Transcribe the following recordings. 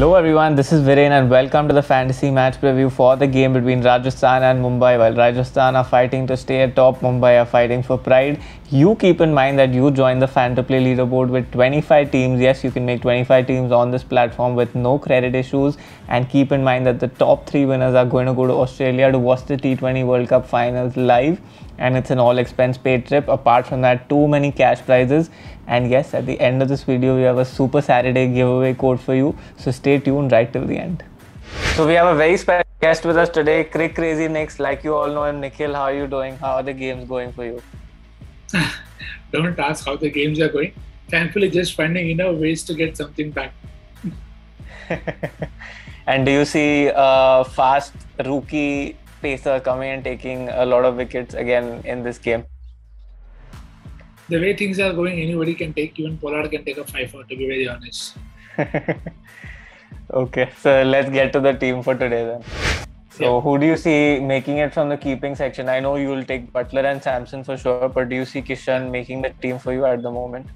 Hello everyone, this is Viren and welcome to the fantasy match preview for the game between Rajasthan and Mumbai. While Rajasthan are fighting to stay at top, Mumbai are fighting for pride. You keep in mind that you join the fan play leaderboard with 25 teams. Yes, you can make 25 teams on this platform with no credit issues. And keep in mind that the top three winners are going to go to Australia to watch the T20 World Cup finals live and it's an all expense paid trip. Apart from that, too many cash prizes. And yes, at the end of this video, we have a Super Saturday giveaway code for you. So stay tuned right till the end. So we have a very special guest with us today, Crick Crazy Nicks. Like you all know him, Nikhil. How are you doing? How are the games going for you? Don't ask how the games are going. Thankfully, just finding enough ways to get something back. and do you see a fast rookie pacer coming and taking a lot of wickets again in this game? The way things are going, anybody can take. Even Pollard can take a five out. To be very honest. okay, so let's get to the team for today then. So, yeah. who do you see making it from the keeping section? I know you will take Buttler and Samson for sure, but do you see Kishan making the team for you at the moment?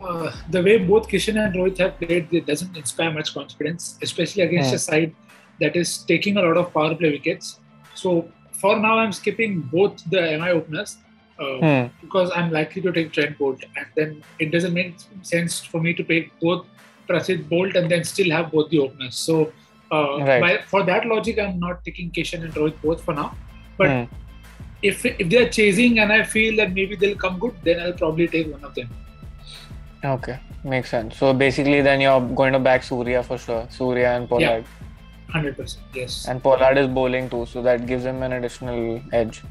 Uh, the way both Kishan and Rohit have played, it doesn't inspire much confidence, especially against hmm. a side that is taking a lot of power play wickets. So for now, I'm skipping both the MI openers uh, hmm. because I'm likely to take Trent Boult, and then it doesn't make sense for me to take both Prasidh Boult and then still have both the openers. So uh, right. by, for that logic, I'm not taking Kishan and Rohit both for now. But hmm. if if they're chasing and I feel that maybe they'll come good, then I'll probably take one of them. Okay, makes sense. So basically, then you're going to back Surya for sure. Surya and Pollard. Yeah. Hundred percent, yes. And Pollard is bowling too, so that gives him an additional edge.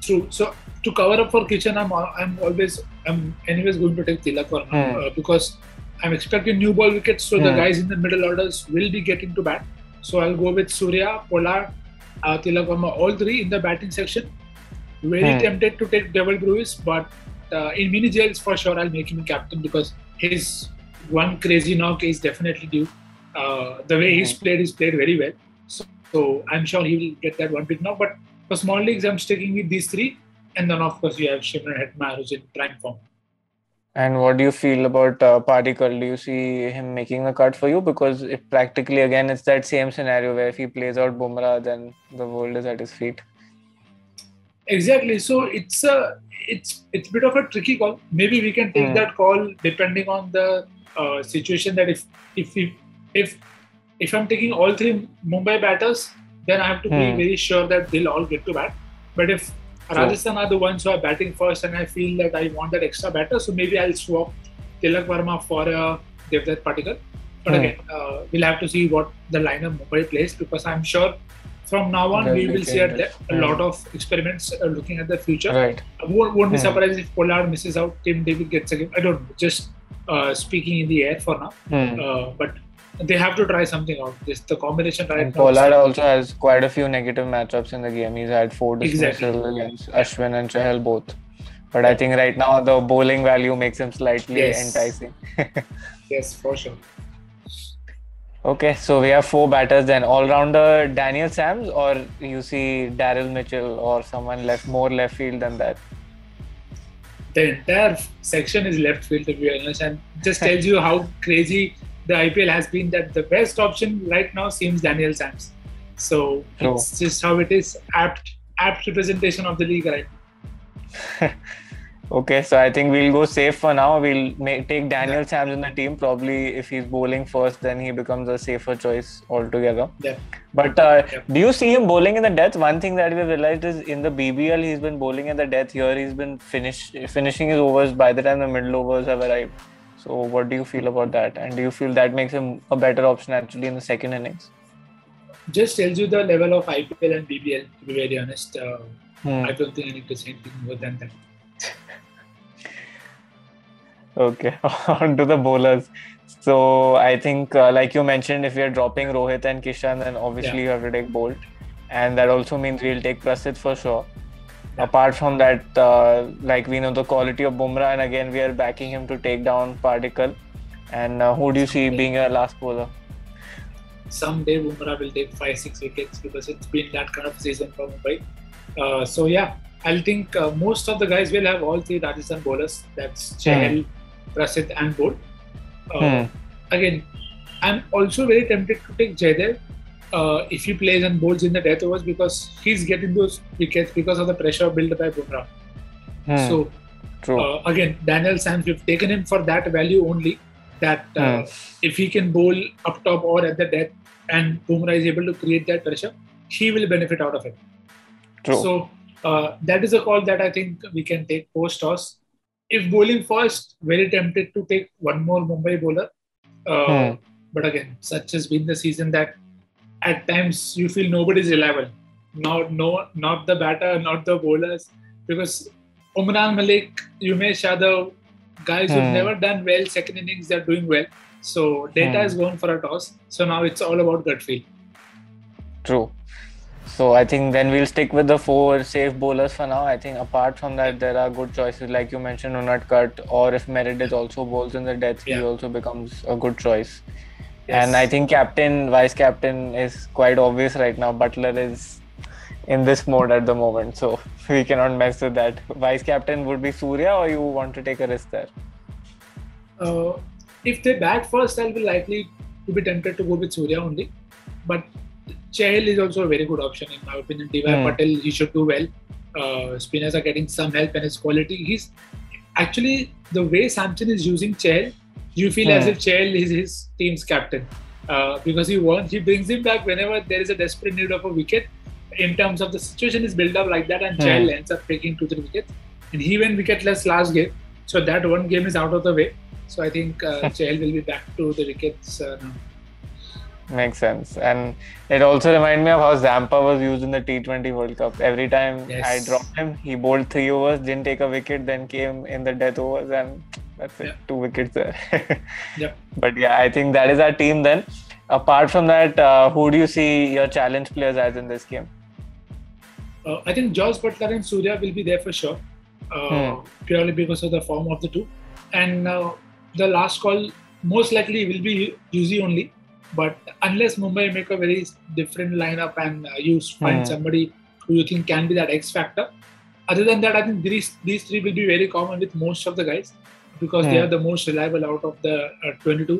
True. So to cover up for Kishan, I'm I'm always I'm anyways going to take Tilak Varma hmm. uh, because I'm expecting new ball wickets, so hmm. the guys in the middle orders will be getting to bat. So I'll go with Surya, Pollard, uh, Tilak Varma, all three in the batting section. Very hmm. tempted to take Dewald Brevis, but uh, in mini jails for sure I'll make him captain because his one crazy knock is definitely due. Uh, the way he's played, he's played very well. So, so, I'm sure he will get that one pick now. But for small leagues, I'm sticking with these three. And then, of course, you have Shimron Hetmyer, who's in prime form. And what do you feel about uh? Do you see him making the cut for you? Because if practically, again, it's that same scenario where if he plays out Bumrah, then the world is at his feet. Exactly. So it's a it's it's a bit of a tricky call. Maybe we can take mm. that call depending on the uh, situation. That if if we if if I'm taking all three Mumbai batters, then I have to hmm. be very sure that they'll all get to bat. But if Rajasthan are the ones who are batting first, and I feel that I want that extra batter, so maybe I'll swap Tilak Varma for uh, Devdutt Padikkal. But hmm. again, uh, we'll have to see what the lineup Mumbai plays because I'm sure from now on we will see a, a hmm. lot of experiments uh, looking at the future. Right. I won't, won't be hmm. surprised if Pollard misses out, Tim David gets a game. I don't know. Just uh, speaking in the air for now. Hmm. Uh, but they have to try something out. This the combination right and now. Pollard also has quite a few negative matchups in the game. He's had four dismissals exactly. against Ashwin and Chahal both. But I think right now the bowling value makes him slightly yes. enticing. yes, for sure. Okay, so we have four batters then. All rounder Daniel Sams, or you see Daryl Mitchell or someone left more left field than that? The entire section is left field to be honest, and just tells you how crazy the IPL has been that the best option right now seems Daniel Sams. So True. it's just how it is. Apt apt representation of the league right okay, so I think we'll go safe for now. We'll make, take Daniel yeah. Sams in the team. Probably if he's bowling first, then he becomes a safer choice altogether. Yeah. But uh, yeah. do you see him bowling in the death? One thing that we have realized is in the BBL, he's been bowling in the death. Here, he's been finish finishing his overs by the time the middle overs have arrived. So, what do you feel about that? And do you feel that makes him a better option actually in the second innings? Just tells you the level of IPL and BBL. To be very honest, uh, hmm. I don't think I need to say anything more than that. okay, on to the bowlers. So I think, uh, like you mentioned, if we are dropping Rohit and Kishan, then obviously yeah. you have to take Boult, and that also means we'll take Prasidh for sure apart from that, uh, like we know the quality of Bumrah, and again we are backing him to take down Padikkal. And uh, who do you see being a last bowler? Someday Bumrah will take five, six wickets because it's been that kind of season for Mumbai. Uh, so yeah, I think uh, most of the guys will have all three Rajasthan bowlers. That's Chahal, hmm. Prasidh, and Boult. Uh, hmm. Again, I'm also very tempted to take Jaydev uh, if he plays and bowls in the death overs because he's getting those wickets because of the pressure built by Bumrah. Hmm. So uh, again, Daniel Sams, we've taken him for that value only. That uh, Hmm. if he can bowl up top or at the death, and Bumrah is able to create that pressure, he will benefit out of it. True. So uh, that is a call that I think we can take post toss. If bowling first, very tempted to take one more Mumbai bowler. Uh, Hmm. But again, such has been the season that at times you feel nobody is reliable. Not no, not the batter, not the bowlers, because Umran Malik, Umesh Yadav, guys who've Hmm. never done well second innings, they're doing well. So data Hmm. is going for a toss. So now it's all about gut feel. True. So I think then we'll stick with the four safe bowlers for now. I think apart from that, there are good choices like you mentioned, Unadkat, or if Meredith also bowls in the death, he also becomes a good choice. Yes. And I think captain, vice captain is quite obvious right now. Buttler is in this mode at the moment, so we cannot mess with that. Vice captain would be Surya, or you want to take a risk there? uh, if they bat first, I'll be likely to be tempted to go with Surya only. But Chahal is also a very good option in my opinion. D.Y. Hmm. Patel, he should do well. Uh, spinners are getting some help and his quality. He's actually the way Samson is using Chahal, you feel as Hmm. if Chahal is his team's captain. Uh, because he wants, he brings him back whenever there is a desperate need of a wicket. In terms of the situation is built up like that, and Hmm. Chahal ends up taking two, three wickets. And he went wicketless last game, so that one game is out of the way. So I think uh, Chahal will be back to the wickets uh, now. Makes sense. And it also reminds me of how Zampa was used in the T20 World Cup. Every time I dropped him, he bowled three overs, didn't take a wicket, then came in the death overs, and that's it. Yeah. Two wickets there. Yep. But yeah, I think that is our team then. Apart from that, uh, who do you see your challenge players as in this game? Uh, I think Josh Buttler and Surya will be there for sure, uh, Hmm. purely because of the form of the two. And uh, the last call most likely will be Yuzi only. But unless Mumbai make a very different lineup and uh, you find Hmm. somebody who you think can be that X factor, other than that, I think these these three will be very common with most of the guys because they Hmm. are the most reliable out of the uh, 22.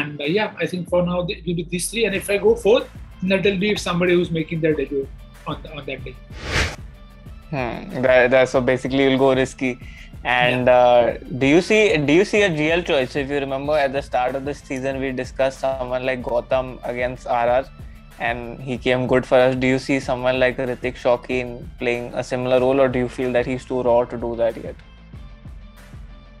And uh, yeah, I think for now it will be these three. And if I go fourth, that will be somebody who's making their debut on on that day. Hmm. That, that, so basically, you'll go risky. And uh, do you see do you see a GL choice? If you remember at the start of the season, we discussed someone like Gowtham against RR, and he came good for us. Do you see someone like Hrithik Shokeen playing a similar role, or do you feel that he's too raw to do that yet?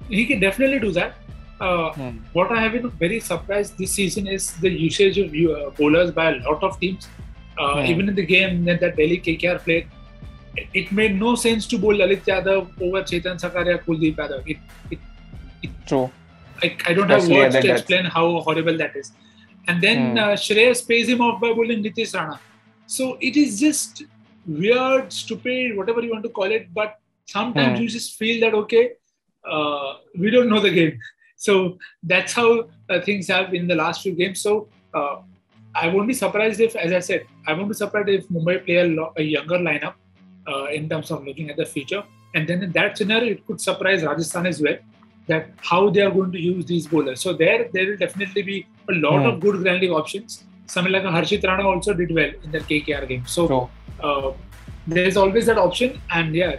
He can definitely do that. Uh, Hmm. What I have been very surprised this season is the usage of uh, bowlers by a lot of teams. Uh, Hmm. Even in the game that, that Delhi KKR played, it, it made no sense to bowl Lalit Yadav over Chetan Sakaria, Kuldeep Yadav. It, it, it, True. I, I don't Especially have words to explain how horrible that is. And then Hmm. uh, Shreyas pays him off by bowling Nitish Rana. So it is just weird, stupid, whatever you want to call it. But sometimes you just feel that, okay, uh, we don't know the game. So that's how uh, things have been in the last few games. So uh, I won't be surprised if, as I said, I won't be surprised if Mumbai play a, lo- a younger lineup uh, in terms of looking at the future. And then in that scenario, it could surprise Rajasthan as well that how they are going to use these bowlers. So there, there will definitely be a lot Hmm. of good Grand League options. Someone like Harshit Rana also did well in the KKR game. So uh, there is always that option. And yeah,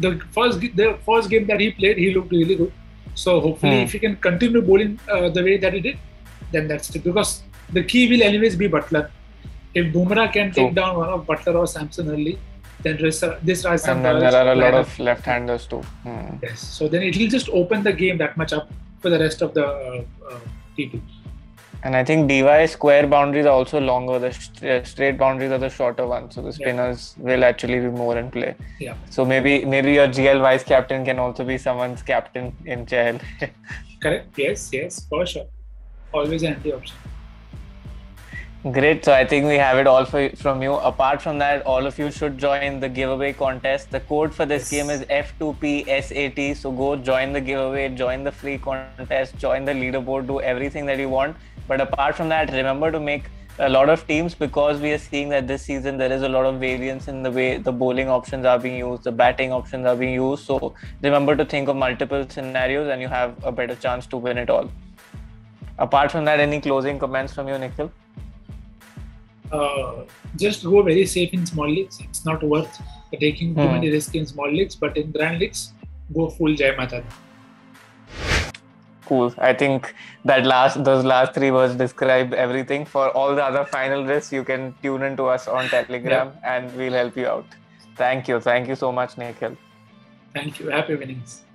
the first the first game that he played, he looked really good. So hopefully, Hmm. if he can continue bowling uh, the way that he did, then that's it. Because the key will anyways be Buttler. If Bumrah can take down one of Buttler or Samson early, then this, this Rajasthan And then there are a lot of left-handers too. Hmm. Yes. So then it will just open the game that much up for the rest of the uh, uh, T2. And I think DY square boundaries are also longer. The uh, straight boundaries are the shorter ones, so the spinners will actually be more in play. Yeah. So maybe maybe your GL vice captain can also be someone's captain in Chahal. Correct? Yes, yes, for sure. Always an option. Great. So I think we have it all for, from you. Apart from that, all of you should join the giveaway contest. The code for this Yes. game is F2PSAT. So go join the giveaway, join the free contest, join the leaderboard, do everything that you want. But apart from that, remember to make a lot of teams because we are seeing that this season there is a lot of variance in the way the bowling options are being used, the batting options are being used. So remember to think of multiple scenarios and you have a better chance to win it all. Apart from that, any closing comments from you, Nikhil? Uh, just go very safe in small leagues. It's not worth taking too Hmm. many risks in small leagues, but in grand leagues, go full Jai Mata. Cool. I think that last those last three words describe everything. For all the other final risks, you can tune into us on Telegram and we'll help you out. Thank you. Thank you so much, Nikhil. Thank you. Happy winnings.